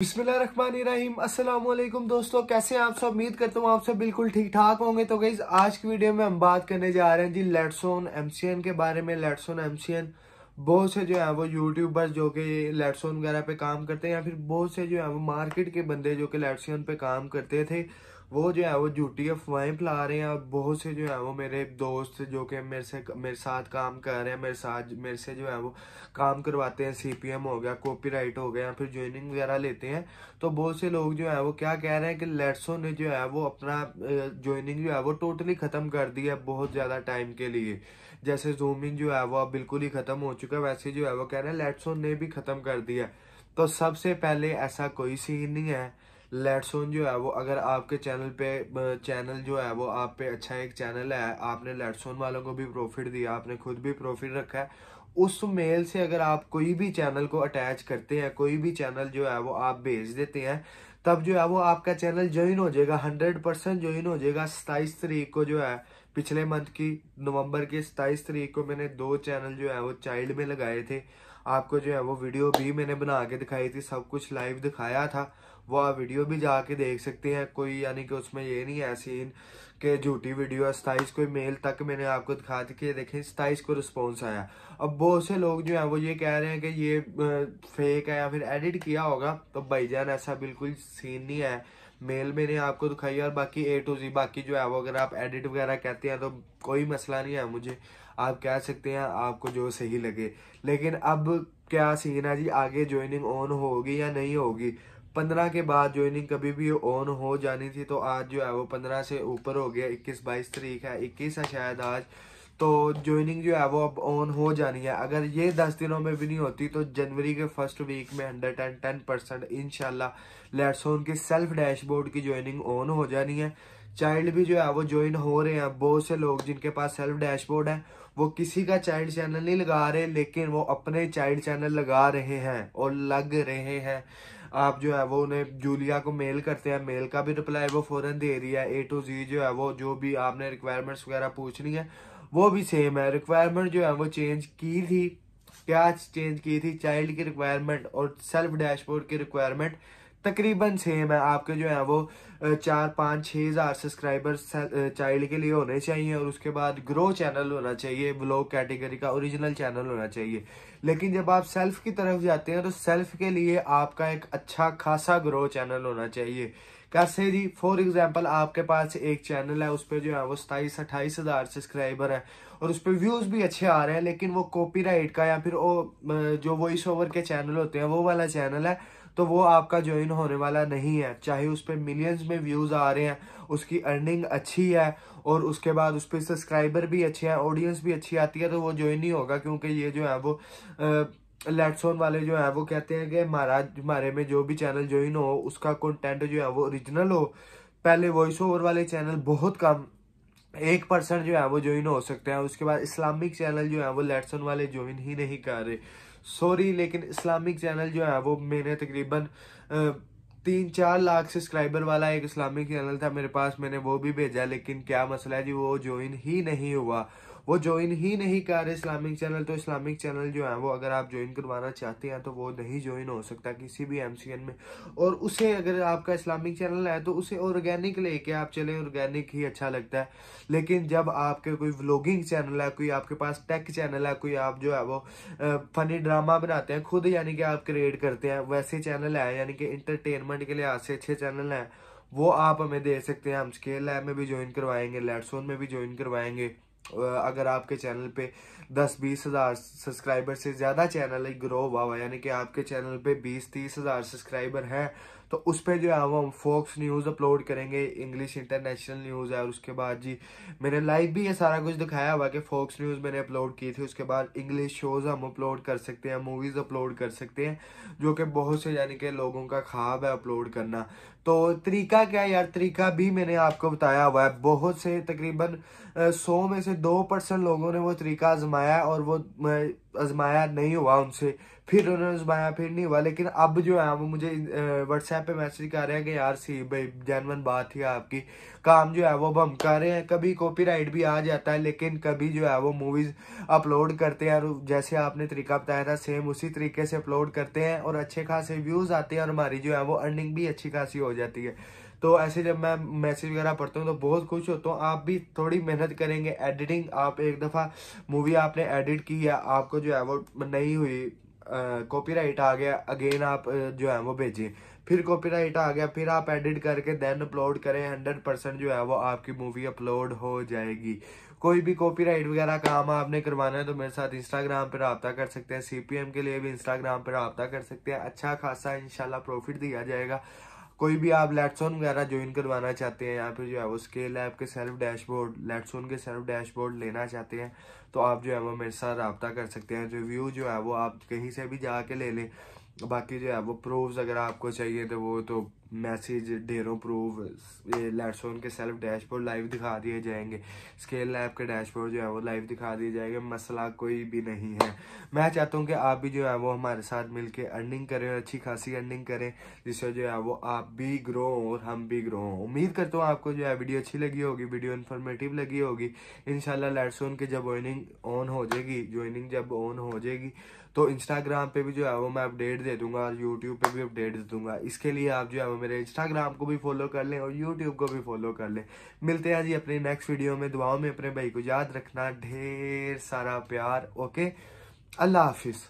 बिस्मिल्लाहिर्रहमानिर्रहीम। अस्सलाम वालेकुम दोस्तों, कैसे हैं आप सब? उम्मीद करता हूँ आप सब बिल्कुल ठीक ठाक होंगे। तो गई आज की वीडियो में हम बात करने जा रहे हैं जी लेट्सोन एमसीएन के बारे में। लेट्सोन एमसीएन बहुत से जो है वो यूट्यूबर्स जो कि लेट्सोन वगैरह पे काम करते हैं, या फिर बहुत से जो है वो मार्केट के बंदे जो कि लेट्सोन पे काम करते थे। वो जो है, वो झूठी अफवाहें फैला रहे हैं। और बहुत से जो है, वो मेरे दोस्त जो कि मेरे से, मेरे साथ काम कर रहे हैं, मेरे साथ मेरे से जो है, वो काम करवाते हैं। सीपीएम हो गया कॉपीराइट हो गया फिर ज्वाइनिंग वगैरह लेते हैं। तो बहुत से लोग जो है, वो क्या कह रहे हैं कि लेट्सो ने जो है, वो अपना ज्वाइनिंग जो है, वो टोटली ख़त्म कर दिया है बहुत ज़्यादा टाइम के लिए। जैसे जूमिंग जो है, वो अब बिल्कुल ही ख़त्म हो चुका है, वैसे जो है, वो कह रहे हैं लेट्सो ने भी ख़त्म कर दिया तो सबसे पहले ऐसा कोई सीन नहीं है। लेट्सोन जो है, वो अगर आपके चैनल पे चैनल जो है, वो आप पे अच्छा एक चैनल है, आपने लेट्सोन वालों को भी प्रॉफिट दिया, आपने खुद भी प्रॉफिट रखा है, उस मेल से अगर आप कोई भी चैनल को अटैच करते हैं, कोई भी चैनल जो है, वो आप भेज देते हैं, तब जो है, वो आपका चैनल ज्वाइन हो जाएगा हंड्रेड परसेंट ज्वाइन हो जाएगा। सताइस तारीख को जो है, पिछले मंथ की, नवंबर के सताइस तारीख को मैंने दो चैनल जो है, वो चाइल्ड में लगाए थे। आपको जो है वो वीडियो भी मैंने बना के दिखाई थी, सब कुछ लाइव दिखाया था। वो आप वीडियो भी जाके देख सकते हैं। कोई यानी कि उसमें ये नहीं है सीन के झूठी वीडियो है। कोई मेल तक मैंने आपको दिखा दी कि देखें, सताइस को रिस्पॉन्स आया। अब बहुत से लोग जो है वो ये कह रहे हैं कि ये फेक है या फिर एडिट किया होगा तो भाईजान ऐसा बिल्कुल सीन नहीं है। मेल मैंने आपको दिखाई और बाकी ए टू जी बाकी जो है वो अगर आप एडिट वगैरह कहते हैं तो कोई मसला नहीं है मुझे। आप कह सकते हैं, आपको जो सही लगे। लेकिन अब क्या सीन है जी? आगे ज्वाइनिंग ऑन होगी या नहीं होगी? पंद्रह के बाद ज्वाइनिंग कभी भी ऑन हो जानी थी तो आज जो है वो पंद्रह से ऊपर हो गया, इक्कीस बाईस तारीख है, इक्कीस है शायद आज। तो ज्वाइनिंग जो है वो अब ऑन हो जानी है। अगर ये दस दिनों में भी नहीं होती तो जनवरी के फ़र्स्ट वीक में हंड्रेड एंड टेन परसेंट इनशाला लेट्सोन की सेल्फ डैशबोर्ड की ज्वाइनिंग ऑन हो जानी है। चाइल्ड भी जो है वो ज्वाइन हो रहे हैं। बहुत से लोग जिनके पास सेल्फ डैशबोर्ड है, वो किसी का चाइल्ड चैनल नहीं लगा रहे, लेकिन वो अपने चाइल्ड चैनल लगा रहे हैं और लग रहे हैं। आप जो है वो उन्हें जूलिया को मेल करते हैं। मेल का भी रिप्लाई वो फ़ौरन दे रही है। ए टू जी जो है वो, जो भी आपने रिक्वायरमेंट्स वगैरह पूछनी है वो भी सेम है। रिक्वायरमेंट जो है, वो चेंज की थी। क्या चेंज की थी चाइल्ड की रिक्वायरमेंट और सेल्फ डैशबोर्ड की रिक्वायरमेंट तकरीबन सेम है। आपके जो है वो चार, पाँच छः हज़ार सब्सक्राइबर चाइल्ड के लिए होने चाहिए और उसके बाद ग्रो चैनल होना चाहिए ब्लॉग कैटेगरी का ओरिजिनल चैनल होना चाहिए। लेकिन जब आप सेल्फ की तरफ़ जाते हैं तो सेल्फ के लिए आपका एक अच्छा खासा ग्रो चैनल होना चाहिए। कैसे जी? फॉर एग्ज़ाम्पल आपके पास एक चैनल है उस पर जो है वो सताईस, अट्ठाईस हज़ार सब्सक्राइबर है और उस पर व्यूज़ भी अच्छे आ रहे हैं, लेकिन वो कॉपीराइट का या फिर वो जो वॉइस ओवर के चैनल होते हैं, वो वाला चैनल है तो वो आपका ज्वाइन होने वाला नहीं है। चाहे उस पर मिलियंस में व्यूज़ आ रहे हैं, उसकी अर्निंग अच्छी है और उसके बाद उस पर सब्सक्राइबर भी अच्छे हैं ऑडियंस भी अच्छी आती है तो वो ज्वाइन नहीं होगा, क्योंकि ये जो है वो लेट्सोन वाले जो है, वो कहते हैं कि हमारा हमारे में जो भी चैनल ज्वाइन हो, उसका कंटेंट जो है वो ओरिजिनल हो। पहले वॉइस ओवर वाले चैनल बहुत कम, एक परसेंट जो है वो ज्वाइन हो सकते हैं। उसके बाद इस्लामिक चैनल जो है वो लेट्सन वाले ज्वाइन ही नहीं कर रहे। सॉरी लेकिन इस्लामिक चैनल जो है वो मैंने तकरीबन तीन चार लाख सब्सक्राइबर वाला एक इस्लामिक चैनल था मेरे पास, मैंने वो भी भेजा, लेकिन क्या मसला है जी, वो ज्वाइन ही नहीं हुआ। वो ज्वाइन ही नहीं कर रहे इस्लामिक चैनल तो इस्लामिक चैनल जो है, वो अगर आप ज्वाइन करवाना चाहते हैं तो वो नहीं ज्वाइन हो सकता किसी भी एमसीएन में। और उसे अगर आपका इस्लामिक चैनल है तो उसे ऑर्गेनिक लेके आप चले ऑर्गेनिक ही अच्छा लगता है। लेकिन जब आपके कोई व्लॉगिंग चैनल है, कोई आपके पास टेक चैनल है, कोई आप जो है, वो फनी ड्रामा बनाते हैं, खुद यानी कि आप क्रिएट करते हैं, वैसे चैनल है, यानी कि इंटरटेनमेंट के लिहाज से अच्छे चैनल हैं, वो आप हमें दे सकते हैं हम स्केल लैब में भी ज्वाइन करवाएँगे लेटसोन में भी ज्वाइन करवाएँगे। अगर आपके चैनल पे दस बीस हज़ार सब्सक्राइबर से ज़्यादा चैनल है ग्रो हुआ हुआ, यानी कि आपके चैनल पे बीस तीस हज़ार सब्सक्राइबर हैं तो उस पर जो है वो हम फोक्स न्यूज़ अपलोड करेंगे, इंग्लिश इंटरनेशनल न्यूज़ है, और उसके बाद जी मैंने लाइव भी ये सारा कुछ दिखाया हुआ कि फोक्स न्यूज़ मैंने अपलोड की थी, उसके बाद इंग्लिश शोज़ हम अपलोड कर सकते हैं, मूवीज़ अपलोड कर सकते हैं, जो कि बहुत से यानी कि लोगों का ख्वाब है अपलोड करना। तो तरीका क्या यार? तरीका भी मैंने आपको बताया हुआ है। बहुत से, तकरीबन सौ में से दो परसेंट लोगों ने वो तरीका आजमाया और वो आजमाया नहीं हुआ उनसे। फिर उन्होंने जुबाया फिर नहीं हुआ, लेकिन अब जो है, वो मुझे व्हाट्सएप पे मैसेज कर रहे हैं कि यार सी, भाई जैनवन बात थी आपकी। काम जो है, वो अब हम कर रहे हैं, कभी कॉपीराइट भी आ जाता है, लेकिन कभी जो है, वो मूवीज़ अपलोड करते हैं, और जैसे आपने तरीका बताया था सेम उसी तरीके से अपलोड करते हैं, और अच्छे खासे व्यूज़ आते हैं, और हमारी जो है, वो अर्निंग भी अच्छी खासी हो जाती है। तो ऐसे जब मैं मैसेज वगैरह पढ़ता हूँ तो बहुत खुश होता हूँ। आप भी थोड़ी मेहनत करेंगे एडिटिंग आप एक दफ़ा मूवी आपने एडिट की है, आपको जो है, वो नहीं हुई। कॉपीराइट आ गया। अगेन आप जो है वो भेजिए फिर कॉपीराइट आ गया। फिर आप एडिट करके देन अपलोड करें। हंड्रेड परसेंट जो है वो आपकी मूवी अपलोड हो जाएगी। कोई भी कॉपीराइट वगैरह काम आपने करवाना है तो मेरे साथ इंस्टाग्राम पर रबता कर सकते हैं। सीपीएम के लिए भी इंस्टाग्राम पर रबता कर सकते हैं। अच्छा खासा इंशाल्लाह प्रॉफिट दिया जाएगा। कोई भी आप लेटसोन वगैरह ज्वाइन करवाना चाहते हैं या फिर जो है वो स्केल ऐप के सेल्फ डैशबोर्ड लेटसोन के सेल्फ डैशबोर्ड लेना चाहते हैं तो आप जो है वो मेरे साथ रबता कर सकते हैं। रिव्यू जो है वो आप कहीं से भी जाके ले लें। बाकी जो है, वो प्रूफ्स अगर आपको चाहिए तो वो तो मैसेज ढेरों प्रूफ ये लेट्सोन के सेल्फ डैशबोर्ड लाइव दिखा दिए जाएँगे। स्केल लैब के डैशबोर्ड जो है, वो लाइव दिखा दिए जाएँगे। मसला कोई भी नहीं है। मैं चाहता हूँ कि आप भी जो है, वो हमारे साथ मिलके अर्निंग करें अच्छी खासी अर्निंग करें, जिससे जो है, वो आप भी ग्रो हों और हम भी ग्रो हों। उम्मीद करता हूँ आपको जो है वीडियो अच्छी लगी होगी वीडियो इन्फॉर्मेटिव लगी होगी। इनशाला लेट्सोन के जब ज्वाइनिंग ऑन हो जाएगी ज्वाइनिंग जब ऑन हो जाएगी तो इंस्टाग्राम पे भी जो है वो मैं अपडेट दे दूँगा और यूट्यूब पे भी अपडेट दे दूँगा। इसके लिए आप जो है वो मेरे इंस्टाग्राम को भी फॉलो कर लें और यूट्यूब को भी फॉलो कर लें। मिलते हैं जी अपने नेक्स्ट वीडियो में। दुआओं में अपने भाई को याद रखना। ढेर सारा प्यार ओके अल्लाह हाफिज़।